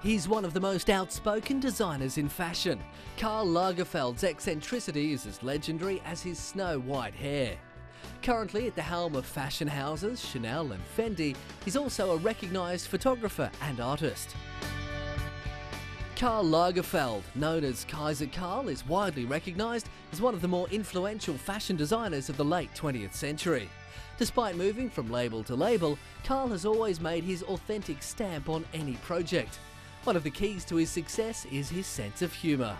He's one of the most outspoken designers in fashion. Karl Lagerfeld's eccentricity is as legendary as his snow white hair. Currently at the helm of fashion houses Chanel and Fendi, he's also a recognised photographer and artist. Karl Lagerfeld, known as Kaiser Karl, is widely recognised as one of the more influential fashion designers of the late 20th century. Despite moving from label to label, Karl has always made his authentic stamp on any project. One of the keys to his success is his sense of humour.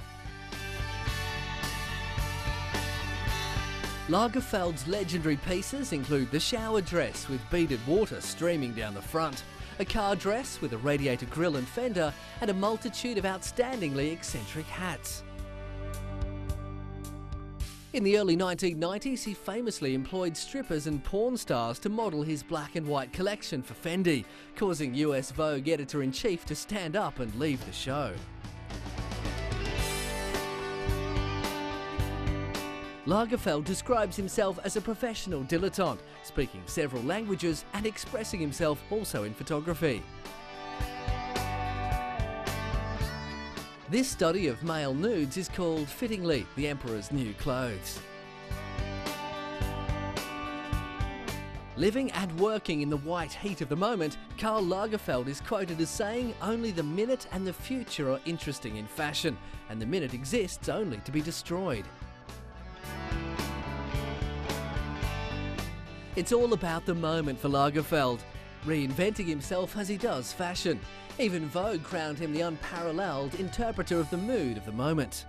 Lagerfeld's legendary pieces include the shower dress with beaded water streaming down the front, a car dress with a radiator grille and fender, and a multitude of outstandingly eccentric hats. In the early 1990s, he famously employed strippers and porn stars to model his black and white collection for Fendi, causing US Vogue editor in chief to stand up and leave the show. Lagerfeld describes himself as a professional dilettante, speaking several languages and expressing himself also in photography. This study of male nudes is called fittingly The Emperor's New Clothes. Living and working in the white heat of the moment, Karl Lagerfeld is quoted as saying only the minute and the future are interesting in fashion, and the minute exists only to be destroyed. It's all about the moment for Lagerfeld, reinventing himself as he does fashion. Even Vogue crowned him the unparalleled interpreter of the mood of the moment.